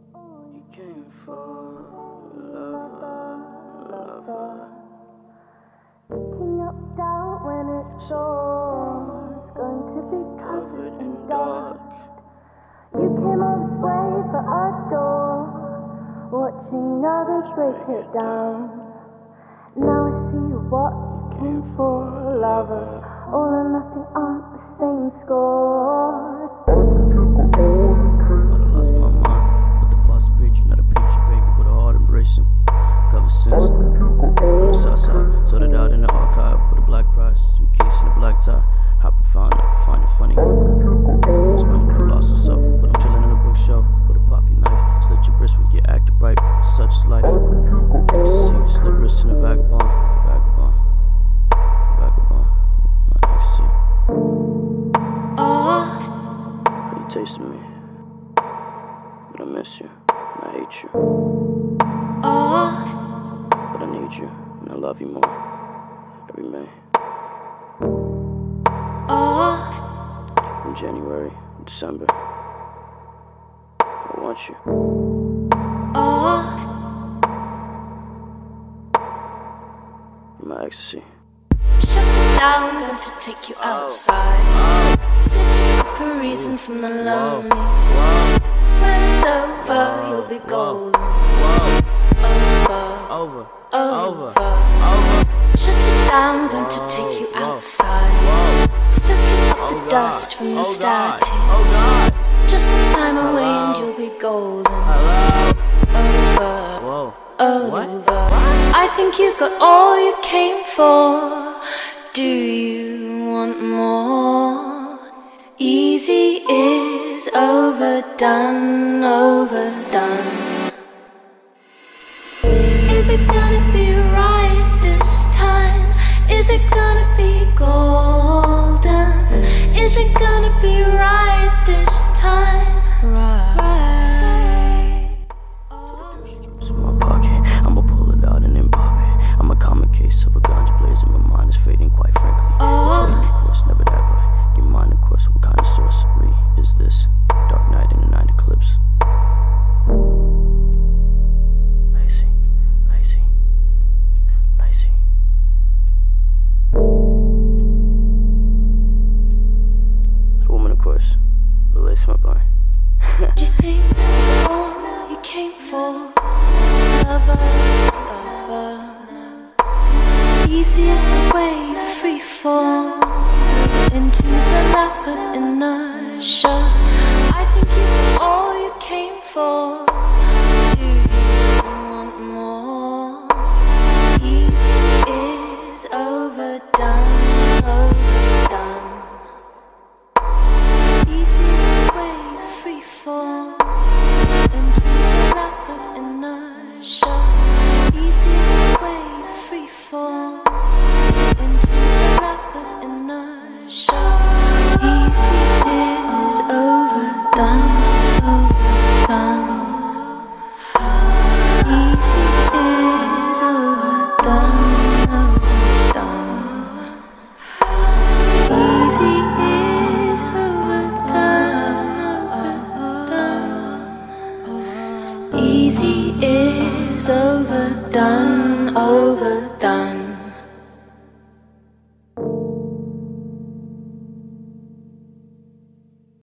You came for lover, lover. Picking up doubt when it's all it's going to be covered in dark. You came all this way for a door, watching others break it down. Now I see what you came for, lover. All or nothing aren't the same score. Cover from the south side, sorted out in the archive for the black prize. Suitcase and a black tie. Hop and find it, find it funny. Spend what I lost and self, but I'm chilling in a bookshelf with a pocket knife. Slit your wrist when you get active right, such is life. Ecstasy, slit wrist in a vagabond, vagabond, vagabond. My ecstasy. How you tasting me? But I miss you, and I hate you. But I need you, and I love you more. Every May. In January, December. I want you. You're my ecstasy. Shut it down, I'm going to take you outside. Setting up a reason from the lonely. When it's over, you'll be golden. The dust from the static. Just the time away and you'll be golden. Over, Whoa. over. I think you got all you came for. Do you want more? Easy is overdone, overdone. Is it gonna be right this time? Is it gonna is fading, quite Easiest way, free fall into the lap of inertia. I think Easy is overdone, overdone.